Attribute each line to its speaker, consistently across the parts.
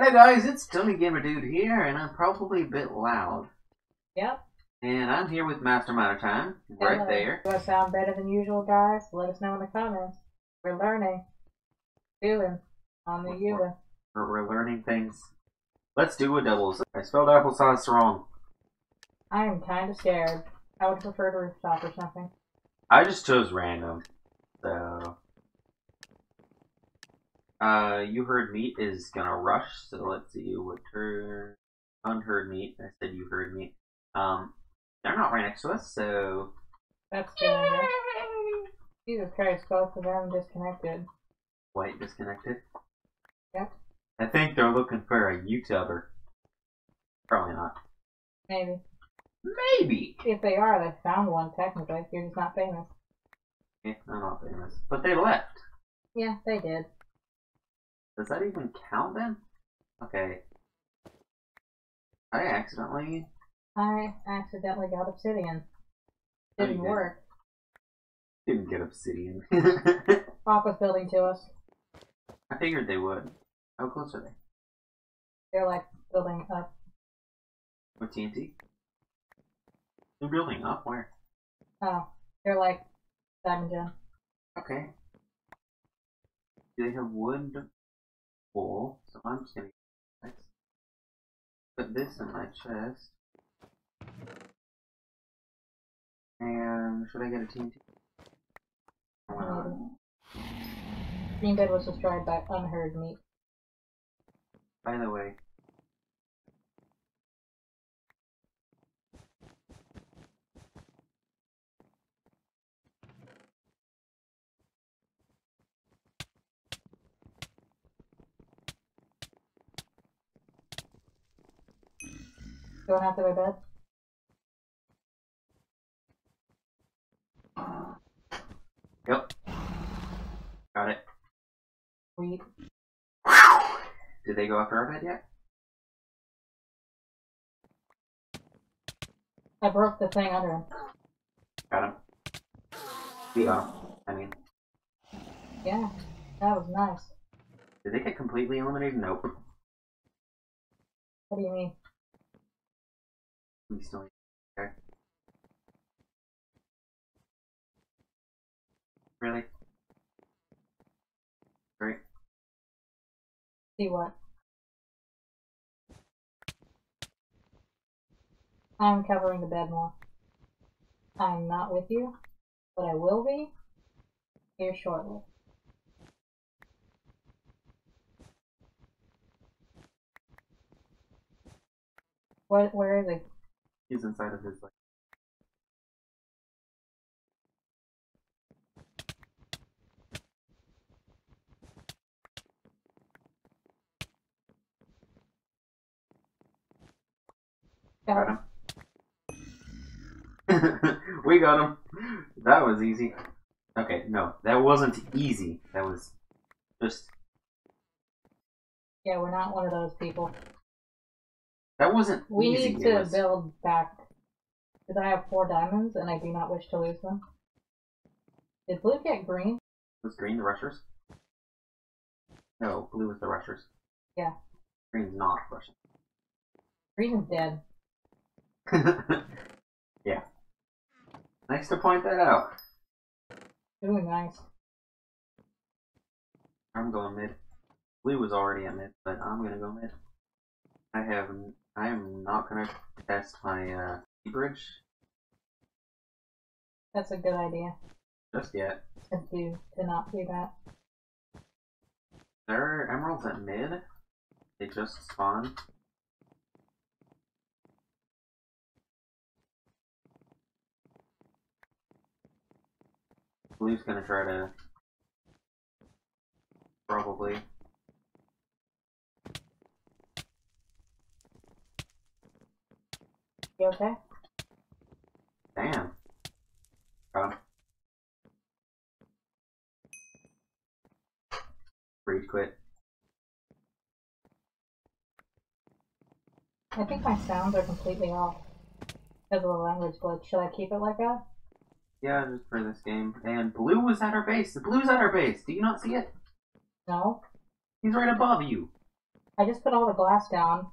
Speaker 1: Hello guys, it's Tony Gamer Dude here, and I'm probably a bit loud.
Speaker 2: Yep.
Speaker 1: And I'm here with MasterMinorTime, right
Speaker 2: Hello.
Speaker 1: there.
Speaker 2: Do I sound better than usual, guys? Let us know in the comments. We're learning. Doing. On the Uva.
Speaker 1: We're, we're learning things. Let's do a doubles. I spelled applesauce wrong.
Speaker 2: I am kind of scared. I would prefer to rooftop or something.
Speaker 1: I just chose random. So. Uh, you heard meat is gonna rush, so let's see what turn. Unheard meat. I said you heard meat. Um, they're not right next to us, so.
Speaker 2: That's good. Jesus Christ, both of them disconnected.
Speaker 1: White disconnected.
Speaker 2: Yep.
Speaker 1: I think they're looking for a YouTuber. Probably not.
Speaker 2: Maybe.
Speaker 1: Maybe.
Speaker 2: If they are, they found one technically. You're just not famous.
Speaker 1: Yeah, I'm not famous. But they left.
Speaker 2: Yeah, they did.
Speaker 1: Does that even count then? Okay. I accidentally.
Speaker 2: I accidentally got obsidian.
Speaker 1: Oh,
Speaker 2: Didn't
Speaker 1: did.
Speaker 2: work.
Speaker 1: Didn't get obsidian.
Speaker 2: Pop was building to us.
Speaker 1: I figured they would. How close are they?
Speaker 2: They're like building up.
Speaker 1: With TNT? They're building up? Where?
Speaker 2: Oh, they're like diamond gem.
Speaker 1: Okay. Do they have wood? Wool. So I'm just gonna let's put this in my chest. And should I get a TNT?
Speaker 2: Green Dead was destroyed by unheard meat.
Speaker 1: By the way,
Speaker 2: Going out to their bed.
Speaker 1: yep. Got it.
Speaker 2: Sweet.
Speaker 1: Did they go after our bed yet?
Speaker 2: I broke the thing under him.
Speaker 1: Got him. We got him. I mean,
Speaker 2: Yeah, that was nice.
Speaker 1: did they get completely eliminated? Nope.
Speaker 2: What do you mean?
Speaker 1: We still okay. Really? Great.
Speaker 2: See what? I'm covering the bed more. I'm not with you, but I will be here shortly. What? Where is he?
Speaker 1: He's inside of his like. Got him. we got him. That was easy. Okay, no, that wasn't easy. That was just
Speaker 2: Yeah, we're not one of those people.
Speaker 1: That wasn't
Speaker 2: We need to
Speaker 1: was,
Speaker 2: build back. Because I have four diamonds and I do not wish to lose them. Did blue get green?
Speaker 1: Was green the rushers? No, blue was the rushers.
Speaker 2: Yeah.
Speaker 1: Green's not rushing.
Speaker 2: Green is dead.
Speaker 1: yeah. Nice to point that out.
Speaker 2: Ooh, nice.
Speaker 1: I'm going mid. Blue was already at mid, but I'm gonna go mid. I have. I am not gonna test my uh, bridge
Speaker 2: That's a good idea.
Speaker 1: just yet.
Speaker 2: To do to not do that.
Speaker 1: There are emeralds at mid. They just spawned. Blue's gonna try to probably.
Speaker 2: You okay?
Speaker 1: Damn. Him. Rage quit.
Speaker 2: I think my sounds are completely off. Because of the language glitch. Should I keep it like that?
Speaker 1: Yeah, just for this game. And Blue was at our base. The Blue's at our base. Do you not see it?
Speaker 2: No?
Speaker 1: He's right above you.
Speaker 2: I just put all the glass down.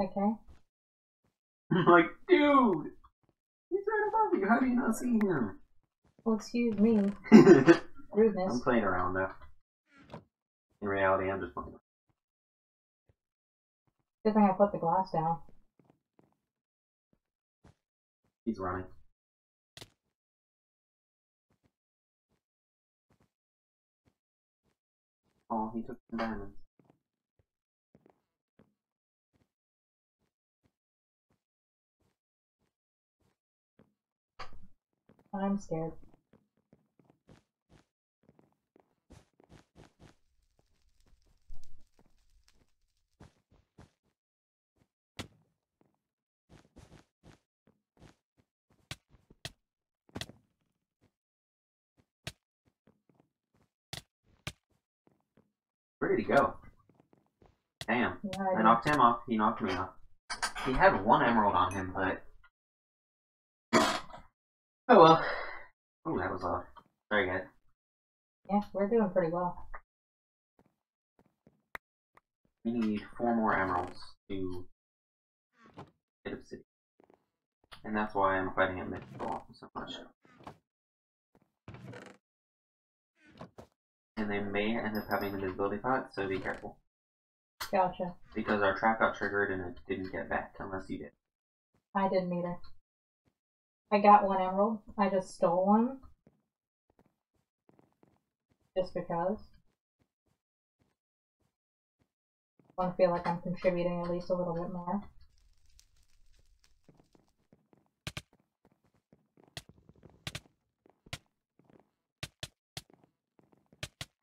Speaker 2: Okay.
Speaker 1: I'm like, dude, he's right above you. How do you not see him?
Speaker 2: Well, excuse me. Rudeness.
Speaker 1: I'm playing around though. In reality, I'm just playing.
Speaker 2: Good thing I put the glass down.
Speaker 1: He's running. Oh, he took the diamonds.
Speaker 2: I'm scared.
Speaker 1: Where did he go? Damn.
Speaker 2: Yeah,
Speaker 1: I
Speaker 2: I
Speaker 1: knocked him off. He knocked me off. He had one emerald on him, but. Oh well. Oh, that was off. Very good.
Speaker 2: yeah, we're doing pretty well.
Speaker 1: We need four more emeralds to get obsidian. And that's why I'm fighting at Mythical so much. And they may end up having an invisibility pot, so be careful.
Speaker 2: Gotcha.
Speaker 1: Because our trap got triggered and it didn't get back unless you did.
Speaker 2: I didn't either. I got one emerald. I just stole one. Just because. I want to feel like I'm contributing at least a little bit more.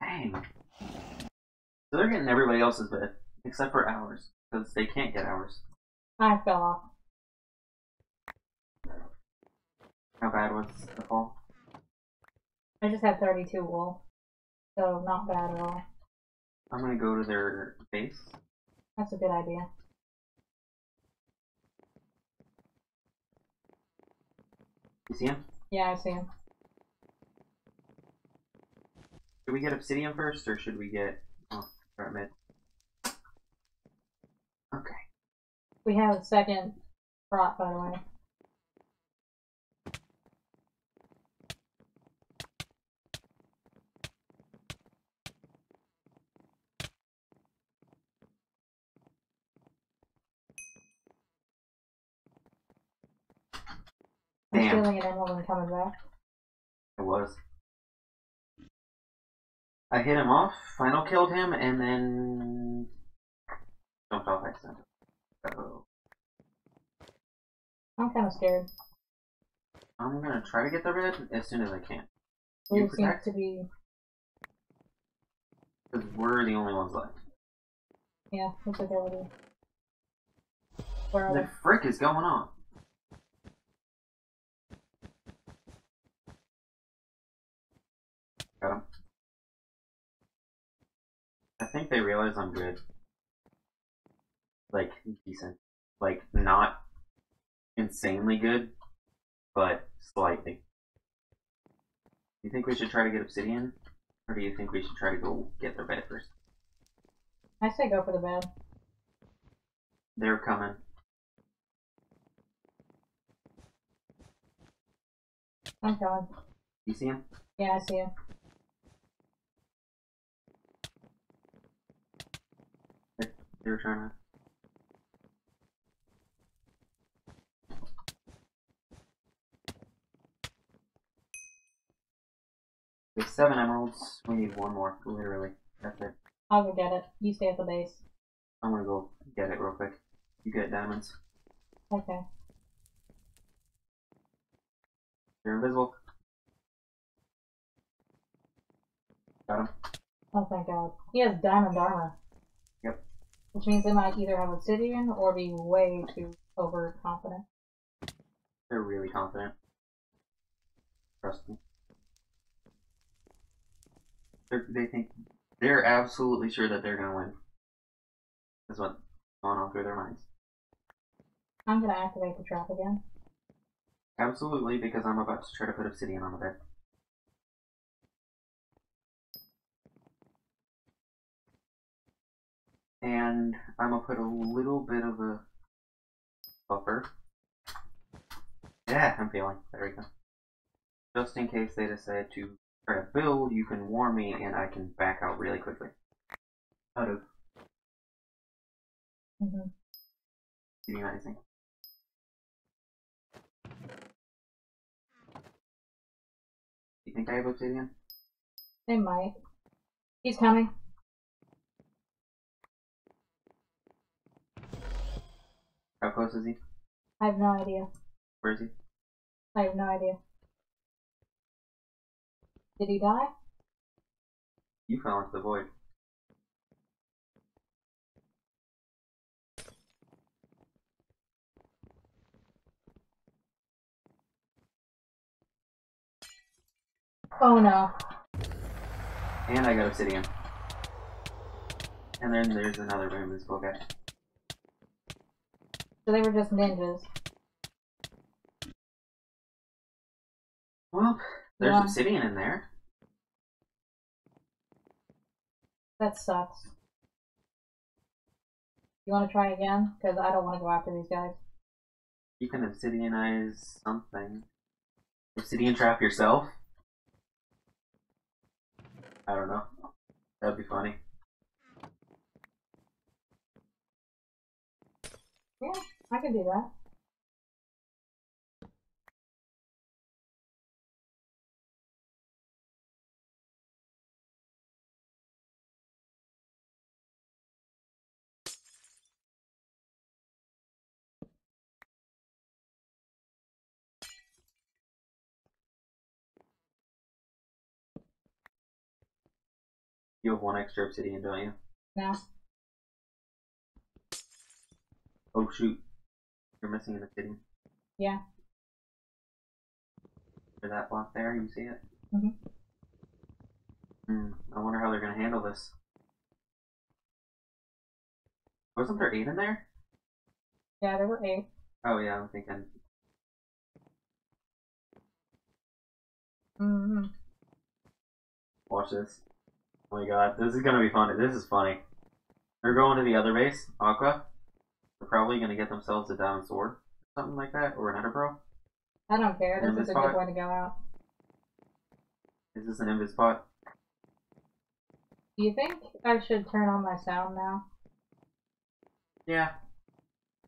Speaker 1: Dang. So they're getting everybody else's bed, except for ours, because they can't get ours.
Speaker 2: I fell off.
Speaker 1: How bad was the fall?
Speaker 2: I just had 32 wool. So not bad at all.
Speaker 1: I'm gonna go to their base.
Speaker 2: That's a good idea.
Speaker 1: You see him?
Speaker 2: Yeah, I see him.
Speaker 1: Should we get obsidian first, or should we get oh, start mid? Okay.
Speaker 2: We have a second prot, by the way.
Speaker 1: Damn.
Speaker 2: stealing an emerald and coming back.
Speaker 1: It was. I hit him off, final killed him, and then jumped off accidentally. Uh-oh.
Speaker 2: I'm kind of scared.
Speaker 1: I'm gonna try to get the red as soon as I can.
Speaker 2: Blue
Speaker 1: You
Speaker 2: seems to be,
Speaker 1: Because we're the only ones left.
Speaker 2: yeah, okay with you. Where are
Speaker 1: The frick is going on? Got him. I think they realize I'm good. Like, decent. Like, not insanely good, but slightly. You think we should try to get obsidian? Or do you think we should try to go get their bed first?
Speaker 2: I say go for the bed.
Speaker 1: They're coming.
Speaker 2: I'm coming.
Speaker 1: You see him?
Speaker 2: Yeah, I see him.
Speaker 1: They're trying to. There's seven emeralds. We need one more. Literally. That's it.
Speaker 2: I'll go get it. You stay at the base.
Speaker 1: I'm gonna go get it real quick. You get diamonds.
Speaker 2: Okay.
Speaker 1: They're invisible. Got him.
Speaker 2: Oh, thank God. He has diamond armor.
Speaker 1: Yep.
Speaker 2: Which means they might either have obsidian or be way too overconfident.
Speaker 1: They're really confident. Trust me. They're, they think they're absolutely sure that they're gonna win. That's what's going on through their minds.
Speaker 2: I'm gonna activate the trap again.
Speaker 1: Absolutely, because I'm about to try to put obsidian on the bed. And I'm gonna put a little bit of a buffer. Yeah, I'm feeling. There we go. Just in case they decide to try to build, you can warn me and I can back out really quickly. Out of
Speaker 2: hmm
Speaker 1: immunizing. You think I have obsidian?
Speaker 2: They might. He's coming.
Speaker 1: How close is he?
Speaker 2: I have no idea.
Speaker 1: Where is he?
Speaker 2: I have no idea. Did he die?
Speaker 1: You fell into the void.
Speaker 2: Oh no.
Speaker 1: And I got obsidian. And then there's another invisible guy.
Speaker 2: So they were just ninjas.
Speaker 1: Well, there's
Speaker 2: Yeah.
Speaker 1: obsidian in there.
Speaker 2: That sucks. You want to try again? Because I don't want to go after these guys.
Speaker 1: You can obsidianize something. Obsidian trap yourself? I don't know. That'd be funny.
Speaker 2: Yeah, I can do that.
Speaker 1: You have one extra obsidian, don't you?
Speaker 2: Now,
Speaker 1: Oh shoot. You're missing an obsidian.
Speaker 2: yeah.
Speaker 1: For that block there, you see it?
Speaker 2: Mhm.
Speaker 1: Hmm. I wonder how they're gonna handle this. Wasn't there eight in there?
Speaker 2: Yeah, there were eight.
Speaker 1: Oh yeah, I'm thinking.
Speaker 2: hmm
Speaker 1: Watch this. Oh my god, this is gonna be funny. This is funny. They're going to the other base, Aqua. They're probably gonna get themselves a diamond sword, something like that, or an ender pearl.
Speaker 2: I don't care. This is a good way to go out.
Speaker 1: Is this an invis spot?
Speaker 2: Do you think I should turn on my sound now?
Speaker 1: Yeah.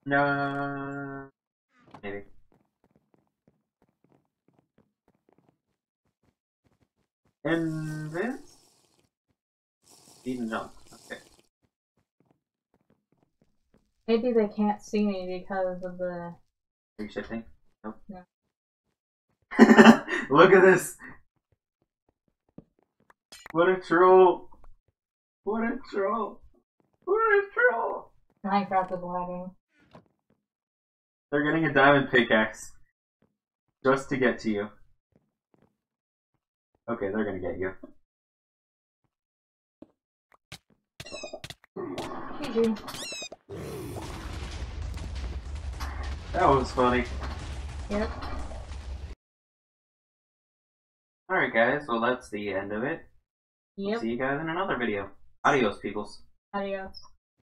Speaker 1: No. Maybe. Invis? Speed and jump. Okay.
Speaker 2: Maybe they can't see me because of the.
Speaker 1: Are you shifting? Nope.
Speaker 2: No.
Speaker 1: Look at this! What a troll! What a troll! What a troll!
Speaker 2: Minecraft is lagging.
Speaker 1: They're getting a diamond pickaxe just to get to you. Okay, they're gonna get you. That was funny.
Speaker 2: Yep.
Speaker 1: Alright, guys, well, that's the end of it.
Speaker 2: Yep.
Speaker 1: See you guys in another video. Adios, peoples.
Speaker 2: Adios.